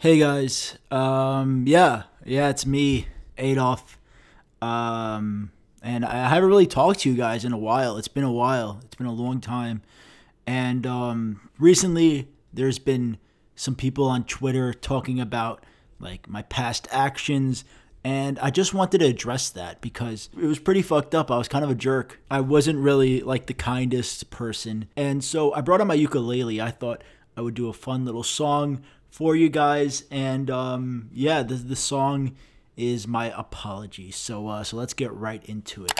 Hey guys, um, yeah, yeah, it's me, Adolf, um, and I haven't really talked to you guys in a while. It's been a while. It's been a long time, and um, recently there's been some people on Twitter talking about like my past actions, and I just wanted to address that because it was pretty fucked up. I was kind of a jerk. I wasn't really like the kindest person, and so I brought out my ukulele. I thought I would do a fun little song for you guys. And um, yeah, the, the song is my apology. So uh, so let's get right into it.